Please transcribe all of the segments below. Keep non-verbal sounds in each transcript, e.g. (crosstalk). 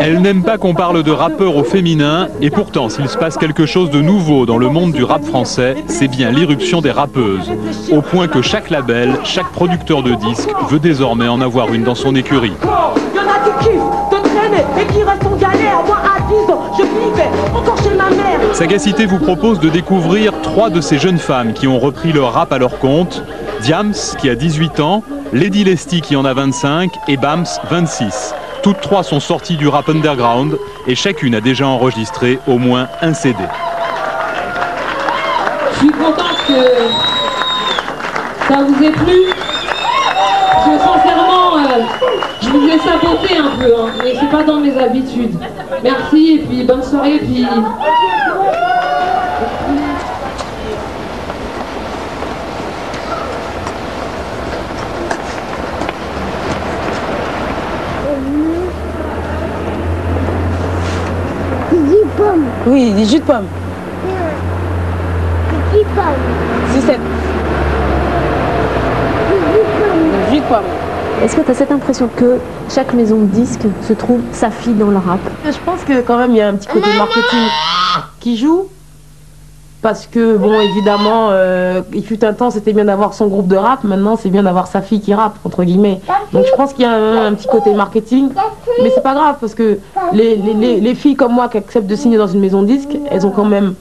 Elle n'aime pas qu'on parle de rappeurs au féminin, et pourtant, s'il se passe quelque chose de nouveau dans le monde du rap français, c'est bien l'irruption des rappeuses. Au point que chaque label, chaque producteur de disques veut désormais en avoir une dans son écurie. Sagacité vous propose de découvrir trois de ces jeunes femmes qui ont repris leur rap à leur compte. Diams, qui a 18 ans, Lady Lesty, qui en a 25, et Bams, 26. Toutes trois sont sorties du rap underground et chacune a déjà enregistré au moins un CD. Je suis contente que ça vous ait plu. Sincèrement, euh, je vous ai saboté un peu, hein, mais c'est pas dans mes habitudes. Merci et puis bonne soirée. Oui, des jus de pomme. Des jus de pomme. C'est ça. Des jus de pomme. Est-ce que tu as cette impression que chaque maison de disques se trouve sa fille dans le rap? Je pense que quand même il y a un petit côté marketing qui joue. Parce que, bon, évidemment, euh, il fut un temps, c'était bien d'avoir son groupe de rap. Maintenant, c'est bien d'avoir sa fille qui rappe, entre guillemets. Donc, je pense qu'il y a un, petit côté marketing. Mais c'est pas grave, parce que les, les, filles comme moi qui acceptent de signer dans une maison de disques, elles ont quand même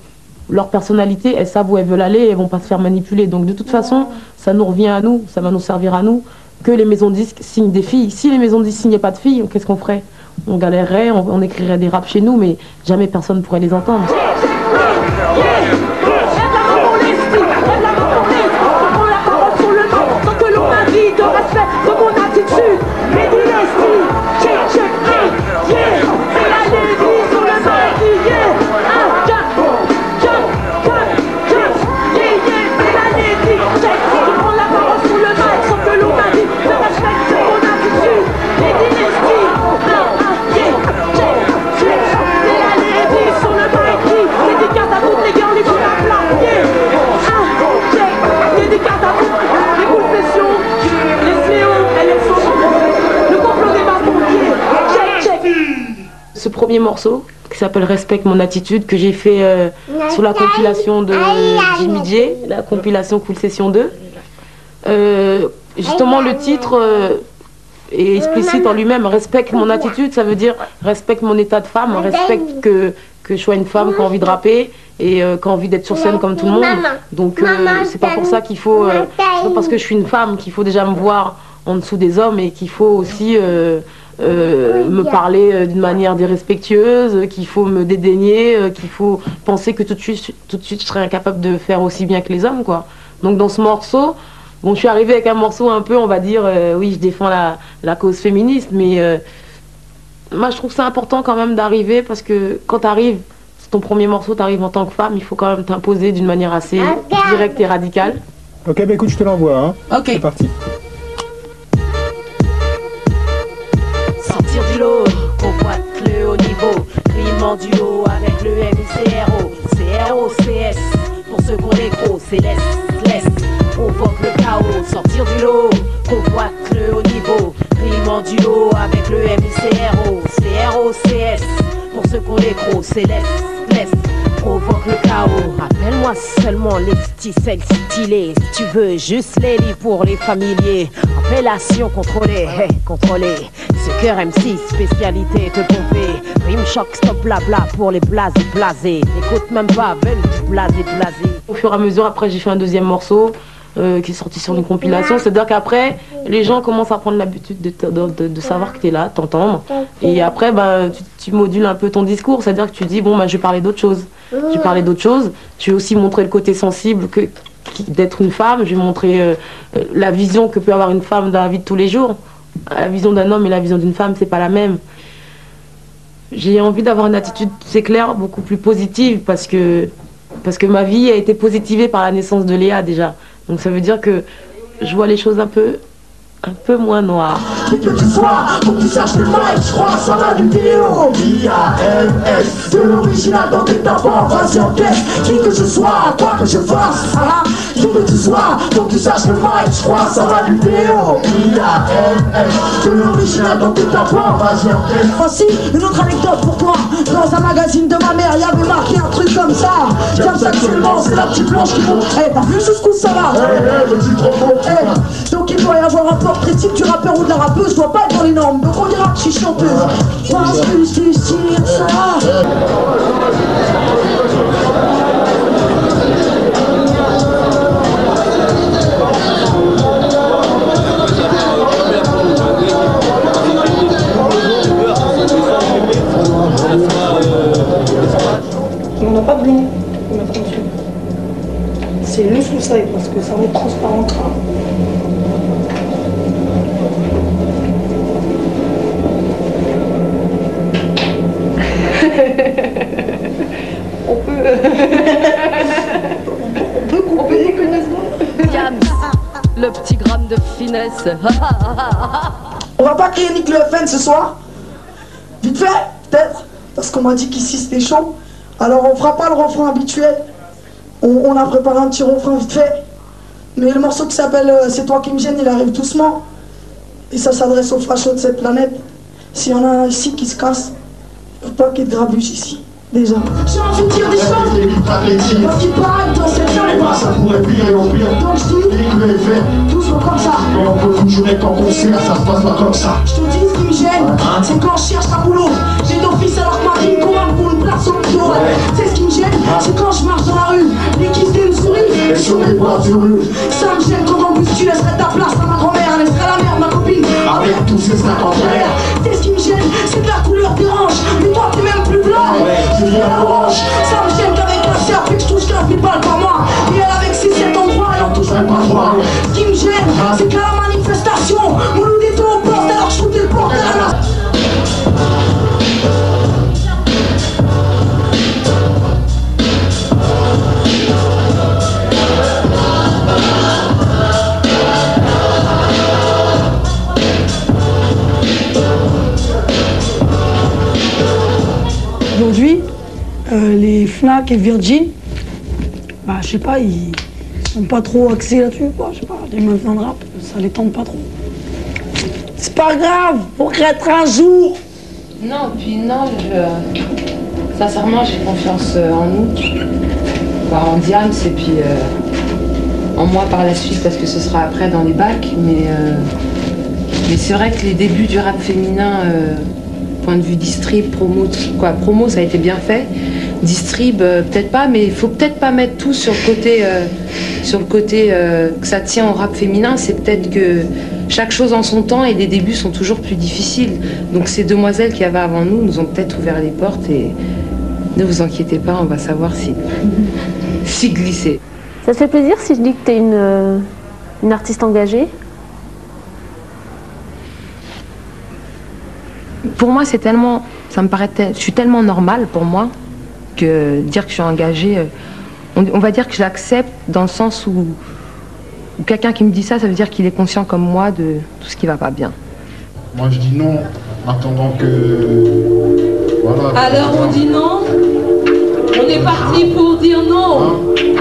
leur personnalité, elles savent où elles veulent aller, elles vont pas se faire manipuler. Donc, de toute façon, ça nous revient à nous, ça va nous servir à nous, que les maisons disques signent des filles. Si les maisons disques signaient pas de filles, qu'est-ce qu'on ferait? On galérerait, on, on écrirait des raps chez nous, mais jamais personne pourrait les entendre. Morceau qui s'appelle Respecte mon attitude que j'ai fait euh, sur la compilation de Jimmy J, la compilation Cool Session 2. Euh, justement le titre euh, est explicite en lui-même, respecte mon attitude, ça veut dire respecte mon état de femme, respecte que, que je sois une femme qui a envie de rapper et qui a envie d'être sur scène comme tout le monde. Donc c'est pas pour ça qu'il faut, parce que je suis une femme qu'il faut déjà me voir en dessous des hommes et qu'il faut aussi euh, me parler euh, d'une manière dérespectueuse, qu'il faut me dédaigner, euh, qu'il faut penser que tout de, suite, tout de suite je serais incapable de faire aussi bien que les hommes. quoi. Donc dans ce morceau, bon, je suis arrivée avec un morceau un peu, on va dire, oui, je défends la, la cause féministe, mais moi je trouve ça important quand même d'arriver parce que quand tu arrives, c'est ton premier morceau, tu arrives en tant que femme, il faut quand même t'imposer d'une manière assez directe et radicale. Ok, bah écoute, je te l'envoie. Hein. Ok. C'est parti. Riment du haut avec le MICRO. CROCS pour ceux qu'on est gros, céleste, laisse, provoque le chaos, sortir du lot, convoite le haut niveau. Riment du haut avec le MICRO. CROCS pour ceux qu'on est gros, céleste, provoque le chaos. Appelle-moi seulement les petits celles stylés. Si tu veux, juste les lits pour les familiers. Appellation contrôlée, hey, contrôlée. Ce cœur M6, spécialité te pomper. Rime choc, stop blabla pour les blasés blasés. N'écoute même pas, veulent blasé blasé. Au fur et à mesure, après, j'ai fait un deuxième morceau. Euh, qui est sorti sur une compilation. C'est-à-dire qu'après, les gens commencent à prendre l'habitude de, savoir que tu es là, t'entendre. Et après, ben, tu, modules un peu ton discours. C'est-à-dire que tu dis, bon, ben, je vais parler d'autre chose. Je vais parler d'autre chose. Je vais aussi montrer le côté sensible que, d'être une femme. Je vais montrer euh, la vision que peut avoir une femme dans la vie de tous les jours. La vision d'un homme et la vision d'une femme, c'est pas la même. J'ai envie d'avoir une attitude, c'est clair, beaucoup plus positive parce que, parce que ma vie a été positivée par la naissance de Léa déjà. Donc ça veut dire que je vois les choses un peu un peu moins noir. Qui que tu sois, faut que tu saches le mic, je crois, ça va du vidéo. I-A-M-S, de l'original dans tes tapants, vas-y encaisse. Qui que je sois, quoi que je fasse, ah, qui que tu sois, faut que tu saches le mic, je crois, ça va du vidéo. I-A-M-S, de l'original dans tes tapants, vas-y encaisse. Voici une autre anecdote pour toi. Dans un magazine de ma mère, il y avait marqué un truc comme ça. J'aime ça actuellement, c'est la petite blanche qui monte. Eh, t'as vu jusqu'où ça va? Eh, Donc il doit y portrait type du rappeur ou de la rappeuse, je dois pas être dans les normes, donc on dira que je suis chanteuse. Parce que je suis ça. On n'a pas de. C'est le sous-sail parce que ça va être transparent. (laughs) On va pas crier Nick le FN ce soir Vite fait, peut-être Parce qu'on m'a dit qu'ici c'était chaud. Alors on fera pas le refrain habituel. On, a préparé un petit refrain vite fait. Mais le morceau qui s'appelle euh, C'est toi qui me gêne, il arrive doucement. Et ça s'adresse aux frachos de cette planète. S'il y en a un ici qui se casse, faut pas qu'il y ait de grabuge ici. Déjà. J'ai envie de dire des choses. Qu'il paraît que dans cette salle, Ça pourrait pire et au pire. Donc je dis, Nick le FN, tous sont comme ça. mais on peut toujours être en concert, ça se passe pas comme ça. Je te dis ce qui me gêne, c'est quand je cherche un boulot. J'ai d'office alors que ma vie commande pour une place au bureau. C'est ce qui me gêne, c'est quand je marche dans la rue, qu'ils se une souris. Et sur les bras du rue, Ça me gêne quand le bus tu laisserais ta place à ma grand-mère, elle laisserait la merde, ma copine. avec tous ces cinq en Frère, C'est ce qui me gêne, c'est que la couleur dérange. Mais toi t'es même plus blanc. tu viens à l'orange, Ça me gêne qu'avec un cerf, que je touche 15 000 balles par mois. Et elle avec 6-7 endroits, elle en touche toucherait pas trois. Ce qui me gêne, c'est qu'à et Virgin, bah je sais pas, ils sont pas trop axés là-dessus, quoi. Je sais pas, les dans le rap, ça les tente pas trop. C'est pas grave, pour être un jour. Non, puis non, je... sincèrement, j'ai confiance euh, en nous, Enfin, en Diams et puis euh, en moi par la suite parce que ce sera après dans les bacs. Mais, euh, mais c'est vrai que les débuts du rap féminin, point de vue distrib, promo, quoi, promo, ça a été bien fait. Distrib, euh, peut-être pas, mais il faut peut-être pas mettre tout sur le côté, euh, sur le côté euh, que ça tient au rap féminin. C'est peut-être que chaque chose en son temps et les débuts sont toujours plus difficiles. Donc ces demoiselles qui avaient avant nous nous ont peut-être ouvert les portes et ne vous inquiétez pas, on va savoir si, (laughs) si glisser. Ça te fait plaisir si je dis que tu es une, une artiste engagée? Pour moi, c'est tellement, ça me paraît, je suis tellement normale pour moi que dire que je suis engagée, euh, on, on va dire que je l'accepte dans le sens où, où quelqu'un qui me dit ça, ça veut dire qu'il est conscient comme moi de tout ce qui va pas bien. Moi je dis non, en attendant que. Voilà. Alors on dit non On est parti pour dire non Un,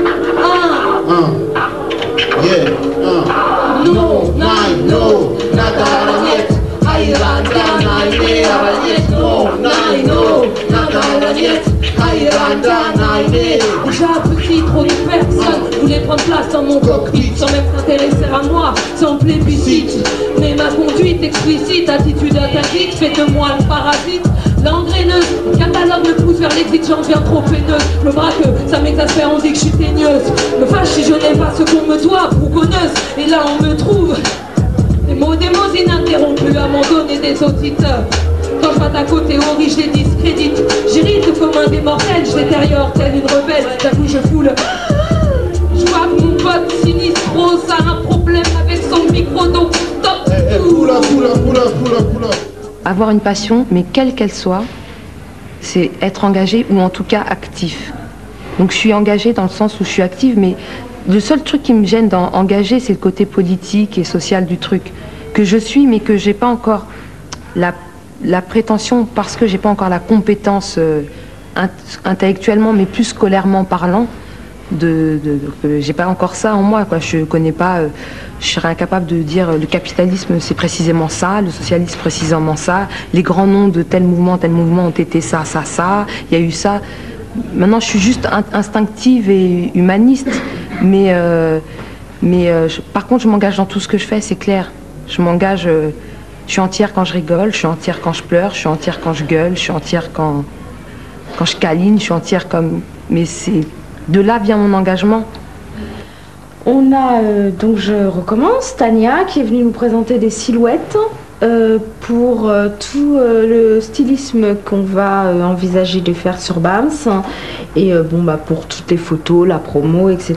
mon Sans même s'intéresser à moi, sans plébiscite Mais ma conduite explicite, attitude interdite Fait de moi le parasite L'engraineuse, catalogue me pousse vers l'exit, j'en deviens trop peineuse. Me braque, ça m'exaspère, on dit que je suis teigneuse. Me fâche si je n'ai pas ce qu'on me doit, brouconneuse. Et là on me trouve. Des mots, des mots ininterrompus à m'en donner des auditeurs. Quand je passe à côté au riche, je les discrédite. J'irrite comme un des mortels, je détériore telle une rebelle. Coup je foule. Pote sinistro, ça a un problème avec son micro, donc stop. Eh, eh, poula, poula, poula, poula, poula. Avoir une passion, mais quelle qu'elle soit, c'est être engagé ou en tout cas actif. Donc je suis engagée dans le sens où je suis active, mais le seul truc qui me gêne dans engager, c'est le côté politique et social du truc. que je suis, mais que j'ai pas encore la, la prétention, parce que j'ai pas encore la compétence euh, int- intellectuellement, mais plus scolairement parlant, de, de, j'ai pas encore ça en moi. Quoi. Je connais pas, euh, je serais incapable de dire euh, le capitalisme c'est précisément ça, le socialisme précisément ça, les grands noms de tel mouvement, tel mouvement ont été ça, ça, ça, il y a eu ça. Maintenant, je suis juste in- instinctive et humaniste, mais, euh, mais par contre, je m'engage dans tout ce que je fais, c'est clair. Je m'engage, je suis entière quand je rigole, je suis entière quand je pleure, je suis entière quand je gueule, je suis entière quand, quand je câline, je suis entière comme. Mais c'est de là vient mon engagement. On a, euh, donc je recommence, Tania qui est venue nous présenter des silhouettes euh, pour euh, tout euh, le stylisme qu'on va euh, envisager de faire sur BAMS et euh, bon, bah, pour toutes les photos, la promo, etc.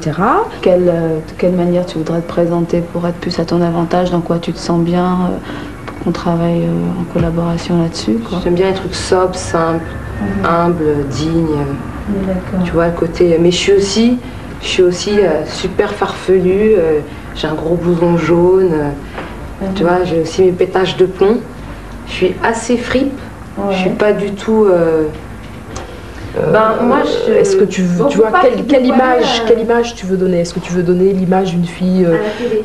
Quelle, euh, de quelle manière tu voudrais te présenter pour être plus à ton avantage? Dans quoi tu te sens bien euh, Pour qu'on travaille euh, en collaboration là-dessus. J'aime bien les trucs sobres, simples, humbles, dignes. Tu vois, le côté. Mais je suis aussi, je suis aussi euh, super farfelue. euh, j'ai un gros blouson jaune. euh, Tu vois, j'ai aussi mes pétages de plomb. Je suis assez fripe. Je suis pas du tout. euh, Ben, moi, je- Est-ce que tu, veux- tu vois quelle, image, euh, quelle image tu veux donner? Est-ce que tu veux donner l'image d'une fille euh,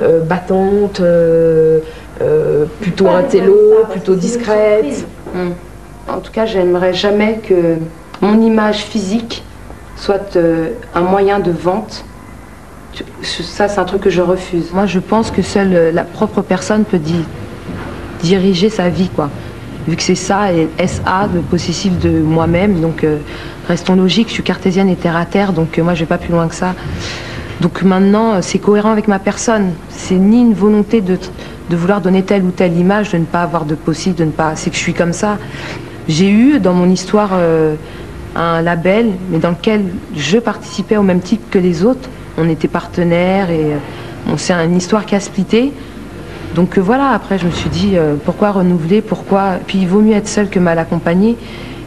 euh, battante, euh, euh, plutôt intello, plutôt discrète? surprise. En tout cas, j'aimerais jamais que mon image physique soit euh, un moyen de vente. Ça, c'est un truc que je refuse. Moi, je pense que seule euh, la propre personne peut di- diriger sa vie, quoi. Vu que c'est ça, et SA, le possessif de moi-même. Donc, euh, restons logiques, je suis cartésienne et terre à terre, donc moi, je vais pas plus loin que ça. Donc maintenant, c'est cohérent avec ma personne. C'est ni une volonté de, vouloir donner telle ou telle image, de ne pas avoir de possible, de ne pas. C'est que je suis comme ça. J'ai eu dans mon histoire un label, mais dans lequel je participais au même titre que les autres. On était partenaires et euh, c'est une histoire qui a splitté. Donc euh, voilà, après je me suis dit euh, pourquoi renouveler, pourquoi. Puis il vaut mieux être seul que mal accompagné.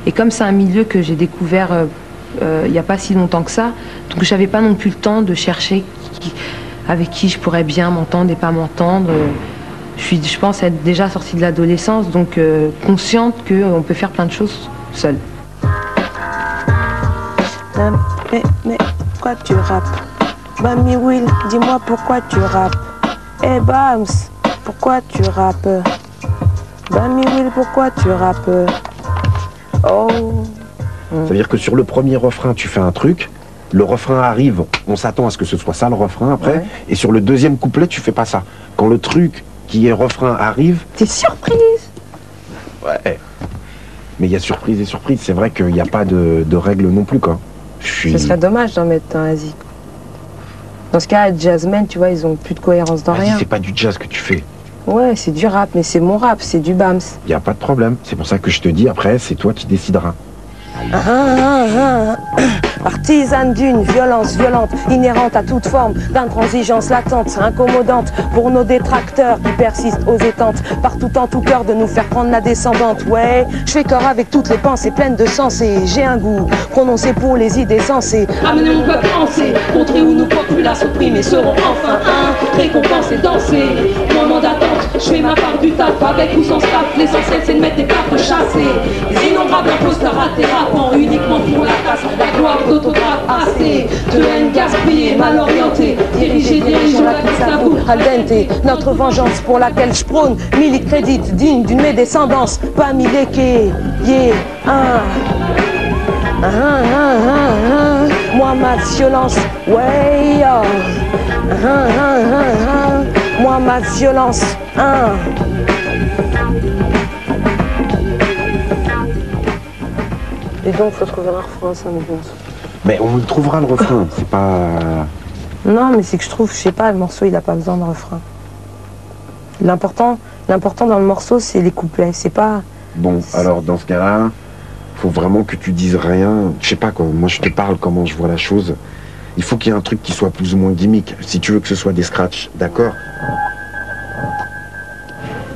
Et comme c'est un milieu que j'ai découvert il n'y a pas si longtemps que ça, donc j'avais pas non plus le temps de chercher avec qui je pourrais bien m'entendre et pas m'entendre. Je je pense, être déjà sortie de l'adolescence, donc consciente qu'on peut faire plein de choses seule. Mais, mais pourquoi tu rappes? Bami Will, dis-moi pourquoi tu rappes. Eh Bams, pourquoi tu rappes? Bami Will, pourquoi tu rappes? Oh. C'est-à-dire que sur le premier refrain, tu fais un truc, le refrain arrive, on s'attend à ce que ce soit ça le refrain après, Ouais. et sur le deuxième couplet, tu fais pas ça. Quand le truc qui est refrain arrive, T'es surprise ouais. Mais il y a surprise et surprise, c'est vrai qu'il n'y a pas de, de règles non plus, quoi. Ce serait dommage d'en mettre dans Asie. Dans ce cas, Jazzmen, tu vois, ils ont plus de cohérence dans rien. c'est pas du jazz que tu fais. Ouais, c'est du rap, mais c'est mon rap, c'est du Bams. Il n'y a pas de problème. C'est pour ça que je te dis, après, c'est toi qui décideras. Ah, ah, ah. (coughs) Artisane d'une violence violente, inhérente à toute forme d'intransigeance latente, incommodante pour nos détracteurs qui persistent aux étantes, partout en tout cœur de nous faire prendre la descendante. Ouais, je fais corps avec toutes les pensées pleines de sens et j'ai un goût prononcé pour les idées sensées. Amenez mon peuple penser, contrées où nos populations opprimées seront enfin un, récompensés, danser. Moment d'attente, je fais ma part du taf, avec ou sans staff. L'essentiel c'est de mettre des cartes chassées. Les innombrables imposteurs ratés uniquement pour la casse. La gloire d'autographe assez, de haine gaspillée, mal orientée. Dirigée, dirigeant la boue. al dente, notre vengeance pour laquelle je prône mille crédits digne d'une médescendance, pas mille yeah, un. Ah, ah, ah. Moi ma violence, ouais, ah, ah. moi ma violence, un. Et donc faut trouver un refrain, ça me pense. Mais on le trouvera le refrain, (laughs) c'est pas... Non, mais c'est que je trouve, je sais pas, le morceau, il n'a pas besoin de refrain. L'important, l'important dans le morceau, c'est les couplets. C'est pas. Bon, alors dans ce cas-là, faut vraiment que tu dises rien. Je sais pas quoi, moi je te parle comment je vois la chose. Il faut qu'il y ait un truc qui soit plus ou moins gimmick. Si tu veux que ce soit des scratchs, d'accord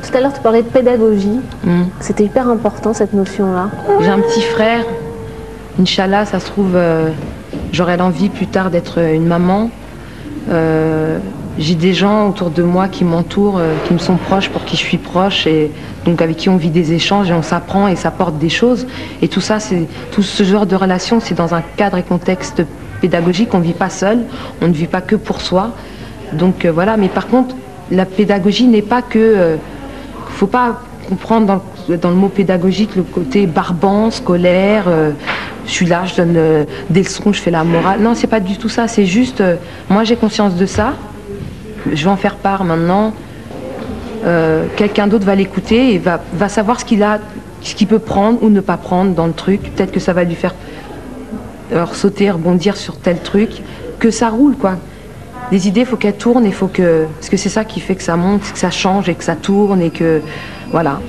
Tout à l'heure, tu parlais de pédagogie. C'était hyper important cette notion-là. J'ai un petit frère. Inch'Allah, ça se trouve, euh, j'aurai l'envie plus tard d'être une maman. Euh, j'ai des gens autour de moi qui m'entourent, euh, qui me sont proches, pour qui je suis proche, et donc avec qui on vit des échanges et on s'apprend et ça porte des choses. Et tout ça, c'est tout ce genre de relation, c'est dans un cadre et contexte pédagogique. On ne vit pas seul, on ne vit pas que pour soi. Donc euh, voilà. Mais par contre, la pédagogie n'est pas que. Faut pas comprendre dans, dans le mot pédagogique le côté barbant, scolaire. Je suis là, je donne euh, des leçons, je fais la morale. Non, c'est pas du tout ça. C'est juste, euh, moi j'ai conscience de ça. Je vais en faire part maintenant. Euh, Quelqu'un d'autre va l'écouter et va, va savoir ce qu'il a, ce qu'il peut prendre ou ne pas prendre dans le truc. Peut-être que ça va lui faire sauter, rebondir sur tel truc. Que ça roule, quoi. Les idées, il faut qu'elles tournent et faut que. Parce que c'est ça qui fait que ça monte, que ça change et que ça tourne et que. Voilà.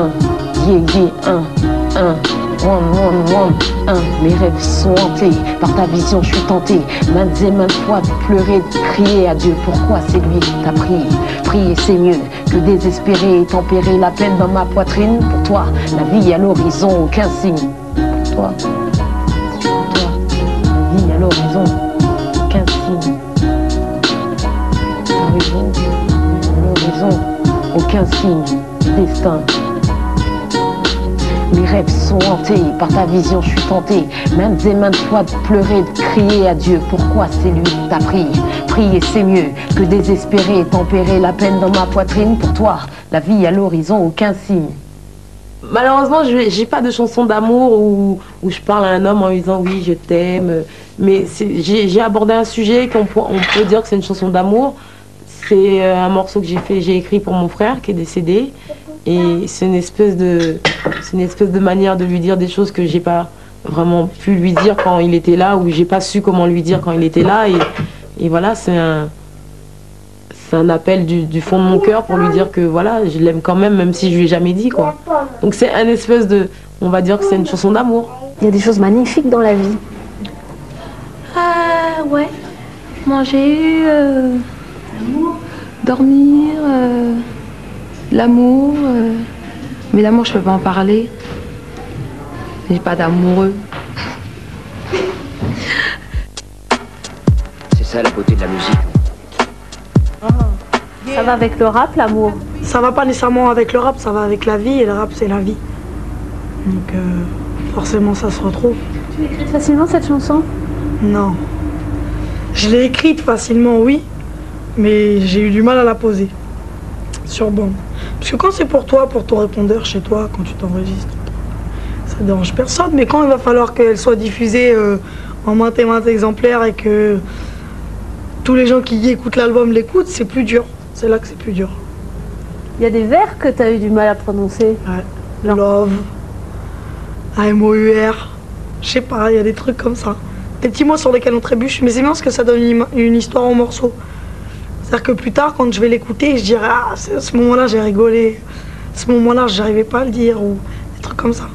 Un, yeah, yeah, un, un, one, un. Mes rêves sont hantés par ta vision, je suis tenté. Maintes et maintes fois de pleurer, de crier à Dieu. Pourquoi c'est lui qui t'a prié Prier c'est mieux que désespérer et tempérer la peine dans ma poitrine. Pour toi, la vie à l'horizon, aucun signe. Pour toi, pour toi, la vie à l'horizon, aucun signe. L'horizon, l'horizon, aucun signe. Destin. Mes rêves sont hantés par ta vision, je suis tenté. Maintes et maintes fois de pleurer, de crier à Dieu. Pourquoi c'est lui qui t'a pris? Prier c'est mieux que désespérer et tempérer la peine dans ma poitrine. Pour toi, la vie à l'horizon, aucun signe. Malheureusement, j'ai pas de chanson d'amour où, où je parle à un homme en lui disant oui, je t'aime. Mais j'ai abordé un sujet qu'on peut, on peut dire que c'est une chanson d'amour. C'est euh, un morceau que j'ai fait, j'ai écrit pour mon frère qui est décédé. Et c'est une espèce de, c'est une espèce de manière de lui dire des choses que j'ai pas vraiment pu lui dire quand il était là, ou j'ai pas su comment lui dire quand il était là. Et, et voilà, c'est un, c'est un appel du, du fond de mon cœur pour lui dire que voilà, je l'aime quand même, même si je lui ai jamais dit quoi. Donc c'est un espèce de, on va dire que c'est une chanson d'amour. Il y a des choses magnifiques dans la vie. Ah ouais. Moi j'ai eu euh, dormir, euh, l'amour. euh, mais l'amour je peux pas en parler. J'ai pas d'amoureux. (laughs) C'est ça la beauté de la musique. Ça va avec le rap, l'amour? Ça va pas nécessairement avec le rap, ça va avec la vie et le rap c'est la vie. Donc euh, forcément ça se retrouve. Tu écris facilement cette chanson? Non. Je l'ai écrite facilement, oui, mais j'ai eu du mal à la poser sur bande. Parce que quand c'est pour toi, pour ton répondeur chez toi, quand tu t'enregistres, ça dérange personne. Mais quand il va falloir qu'elle soit diffusée euh, en maintes et maintes exemplaires et que tous les gens qui écoutent l'album l'écoutent, c'est plus dur. C'est là que c'est plus dur. Il y a des vers que tu as eu du mal à prononcer. Ouais. Love, A-M-O-U-R, je sais pas, il y a des trucs comme ça. Des petits mots sur lesquels on trébuche, mais c'est bien parce que ça donne une, histoire au morceau. C'est-à-dire que plus tard, quand je vais l'écouter, je dirai Ah, à ce moment-là, j'ai rigolé. À ce moment-là, j'arrivais pas à le dire, ou des trucs comme ça.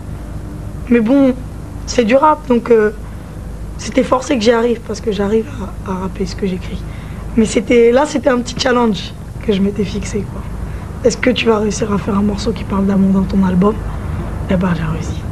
Mais bon, c'est du rap, donc euh, c'était forcé que j'y arrive, parce que j'arrive à, à rapper ce que j'écris. Mais c'était là, c'était un petit challenge que je m'étais fixé. Est-ce que tu vas réussir à faire un morceau qui parle d'amour dans ton album? Eh ben, j'ai réussi.